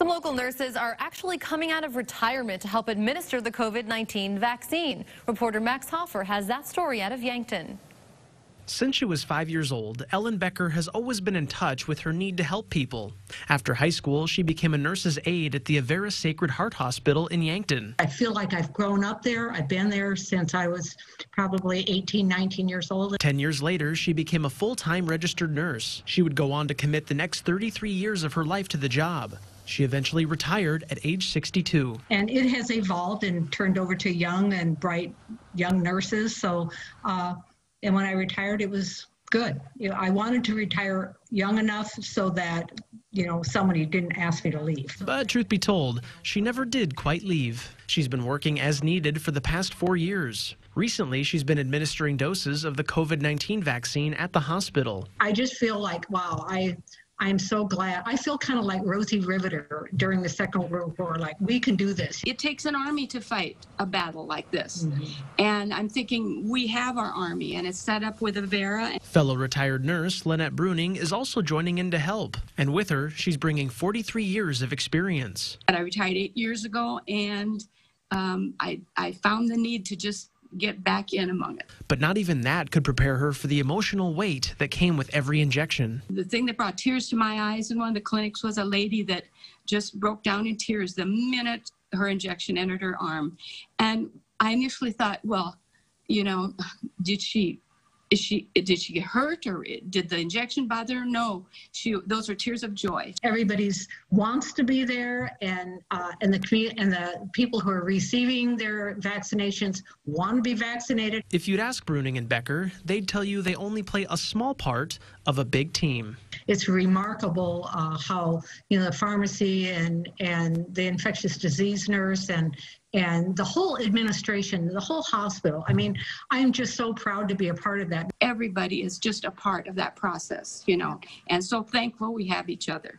Some local nurses are actually coming out of retirement to help administer the COVID-19 vaccine. Reporter Max Hoffer has that story out of Yankton. Since she was five years old, Ellen Becker has always been in touch with her need to help people. After high school, she became a nurse's aide at the Avera Sacred Heart Hospital in Yankton. I feel like I've grown up there. I've been there since I was probably 18, 19 years old. Ten years later, she became a full time registered nurse. She would go on to commit the next 33 years of her life to the job. She eventually retired at age 62. And it has evolved and turned over to young and bright young nurses. So, uh, and when I retired, it was good. You know, I wanted to retire young enough so that, you know, somebody didn't ask me to leave. But truth be told, she never did quite leave. She's been working as needed for the past four years. Recently, she's been administering doses of the COVID 19 vaccine at the hospital. I just feel like, wow, I I'm so glad. I feel kind of like Rosie Riveter during the Second World War, like we can do this. It takes an army to fight a battle like this. Mm-hmm. And I'm thinking we have our army and it's set up with Avera. Fellow retired nurse Lynette Bruning is also joining in to help. And with her, she's bringing 43 years of experience. And I retired eight years ago and um, I, I found the need to just get back in among it. But not even that could prepare her for the emotional weight that came with every injection. The thing that brought tears to my eyes in one of the clinics was a lady that just broke down in tears the minute her injection entered her arm. And I initially thought, well, you know, did she is she did she get hurt or did the injection bother her? No she those are tears of joy. Everybody's wants to be there and uh, and the community and the people who are receiving their vaccinations want to be vaccinated. If you'd ask bruning and becker they'd tell you they only play a small part of a big team. It's remarkable uh, how you know the pharmacy and and the infectious disease nurse and and the whole administration, the whole hospital. I mean, I am just so proud to be a part of that. Everybody is just a part of that process, you know, and so thankful we have each other.